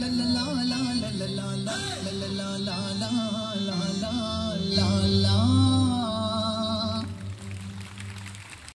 la la